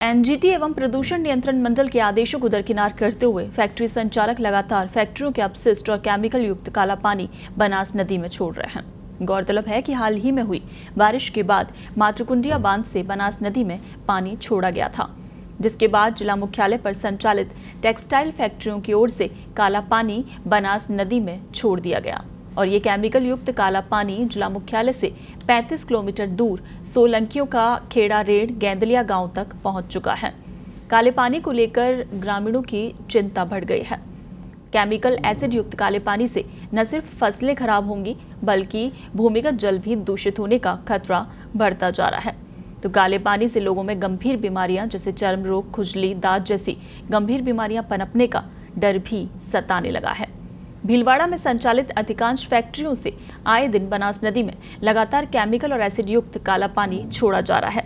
NGT एवं प्रदूषण नियंत्रण मंडल के आदेशों को दरकिनार करते हुए फैक्ट्री संचालक लगातार फैक्ट्रियों के अपशिष्ट और केमिकल युक्त काला पानी बनास नदी में छोड़ रहे हैं। गौरतलब है कि हाल ही में हुई बारिश के बाद मातृकुंडिया बाँध से बनास नदी में पानी छोड़ा गया था, जिसके बाद जिला मुख्यालय पर संचालित टेक्सटाइल फैक्ट्रियों की ओर से काला पानी बनास नदी में छोड़ दिया गया। और ये केमिकल युक्त काला पानी जिला मुख्यालय से 35 किलोमीटर दूर सोलंकियों का खेड़ा रेड गेंदलिया गाँव तक पहुँच चुका है। काले पानी को लेकर ग्रामीणों की चिंता बढ़ गई है। केमिकल एसिड युक्त काले पानी से न सिर्फ़ फ़सलें खराब होंगी, बल्कि भूमिगत जल भी दूषित होने का खतरा बढ़ता जा रहा है। तो काले पानी से लोगों में गंभीर बीमारियाँ, जैसे चर्म रोग, खुजली दांत जैसी गंभीर बीमारियाँ पनपने का डर भी सताने लगा है। भीलवाड़ा में संचालित अधिकांश फैक्ट्रियों से आए दिन बनास नदी में लगातार केमिकल और एसिड युक्त काला पानी छोड़ा जा रहा है।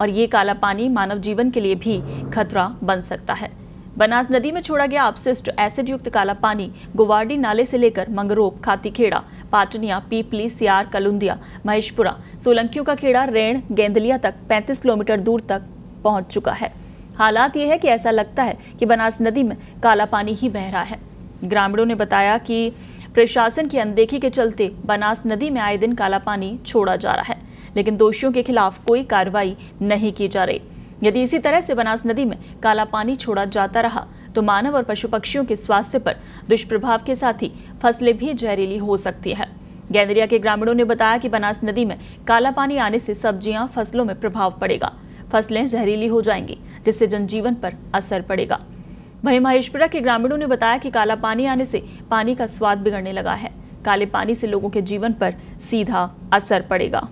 और ये काला पानी मानव जीवन के लिए भी खतरा बन सकता है। बनास नदी में छोड़ा गया अपशिष्ट एसिड युक्त काला पानी गुवार्डी नाले से लेकर मंगरोप खातीखेड़ा, पाटनिया, पीपली, सियार, कलुंदिया, महेशपुरा, सोलंकियों का खेड़ा, रेण, गेंदलिया तक 35 किलोमीटर दूर तक पहुँच चुका है। हालात ये है कि ऐसा लगता है कि बनास नदी में काला पानी ही बह रहा है। ग्रामीणों ने बताया कि प्रशासन की अनदेखी के चलते बनास नदी में आए दिन काला पानी छोड़ा जा रहा है, लेकिन दोषियों के खिलाफ कोई कार्रवाई नहीं की जा रही। यदि इसी तरह से बनास नदी में काला पानी छोड़ा जाता रहा तो मानव और पशु पक्षियों के स्वास्थ्य पर दुष्प्रभाव के साथ ही फ़सलें भी जहरीली हो सकती है। गैंदरिया के ग्रामीणों ने बताया कि बनास नदी में काला पानी आने से सब्ज़ियाँ फ़सलों में प्रभाव पड़ेगा। फ़सलें जहरीली हो जाएँगी, जिससे जनजीवन पर असर पड़ेगा। वहीं महेशपुरा के ग्रामीणों ने बताया कि काला पानी आने से पानी का स्वाद बिगड़ने लगा है। काले पानी से लोगों के जीवन पर सीधा असर पड़ेगा।